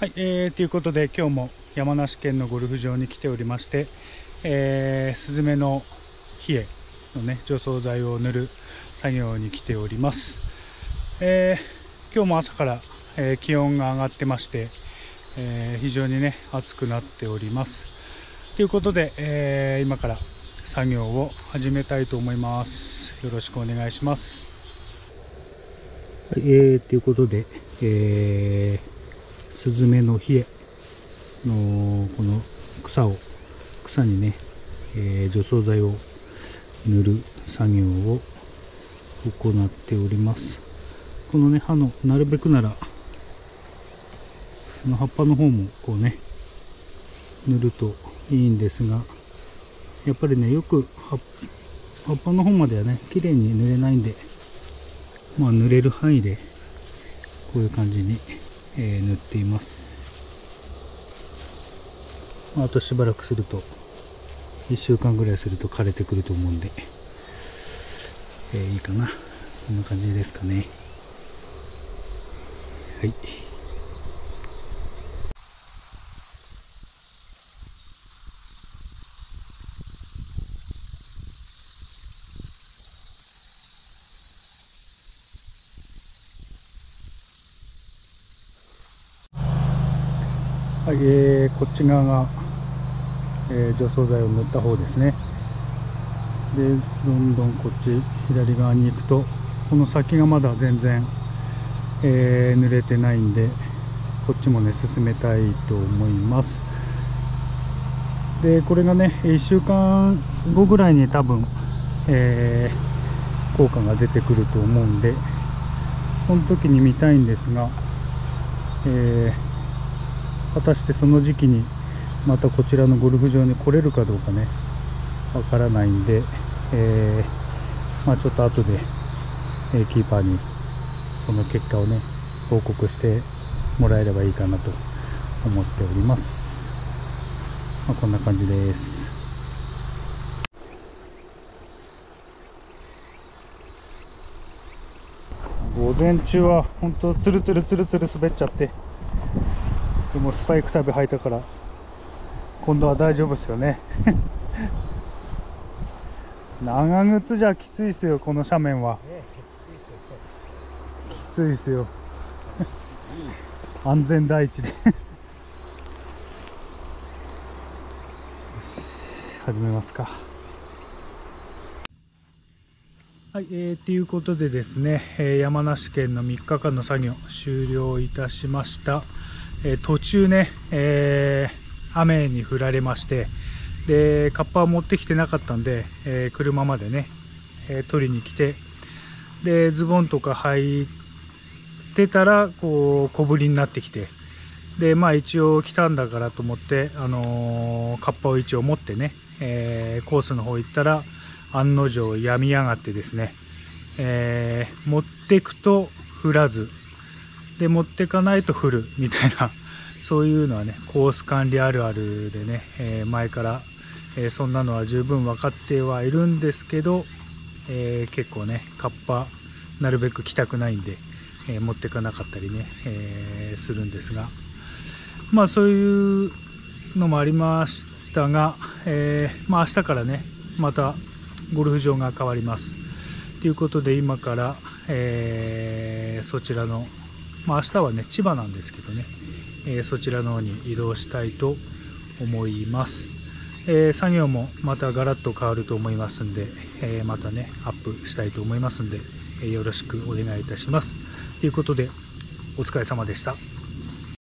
はい、えー、ということで今日も山梨県のゴルフ場に来ておりまして、えー、スズメの冷えのね除草剤を塗る作業に来ております、えー、今日も朝から、えー、気温が上がってまして、え、非常にね暑くなっております。ということで、え今から作業を始めたいと思います。よろしくお願いします。はい、えー、ということで、えースズメの冷えのこの草を草にね、えー、除草剤を塗る作業を行っております。このね葉のなるべくならこの葉っぱの方もこうね塗るといいんですがやっぱりねよく葉っぱの方まではね綺麗に塗れないんでまあ塗れる範囲でこういう感じにえー、塗っています。あとしばらくすると1週間ぐらいすると枯れてくると思うんで、えー、いいかな。こんな感じですかね。はい。はい、えー、こっち側が、えー、除草剤を塗った方ですね。でどんどんこっち左側に行くとこの先がまだ全然、えー、濡れてないんでこっちもね進めたいと思います。でこれがね1週間後ぐらいに多分、えー、効果が出てくると思うんでその時に見たいんですが、えー果たしてその時期にまたこちらのゴルフ場に来れるかどうかねわからないんで、えー、まあ、ちょっと後で、えキーパーにその結果をね報告してもらえればいいかなと思っております、まあ、こんな感じです。午前中は本当つるつるつるつる滑っちゃってでもスパイクタブ履いたから今度は大丈夫ですよね。長靴じゃきついっすよこの斜面は。きついっすよ。安全第一で。始めますか。はい、えー、ということでですね、えー、山梨県の3日間の作業終了いたしました。え途中ね、えー、雨に降られましてでカッパを持ってきてなかったんで、え、車までね、え取りに来てでズボンとか履いてたらこう小ぶりになってきてでまあ一応来たんだからと思って、あの、カッパを一応持ってね、え、コースの方行ったら案の定やみやがってですね、え、持ってくと降らずで持ってかないと降る みたいなそういうのはねコース管理あるあるでね、えー、前から、えー、そんなのは十分分かってはいるんですけど、えー、結構ねカッパなるべく来たくないんで、え持ってかなかったりね、えするんですがまあそういうのもありましたが、えまあ明日からねまたゴルフ場が変わります。ということで今から、えそちらのまあ、明日はね千葉なんですけどね、えー、そちらの方に移動したいと思います、えー、作業もまたガラッと変わると思いますんで、えー、またねアップしたいと思いますんで、えよろしくお願いいたします。ということでお疲れ様でした。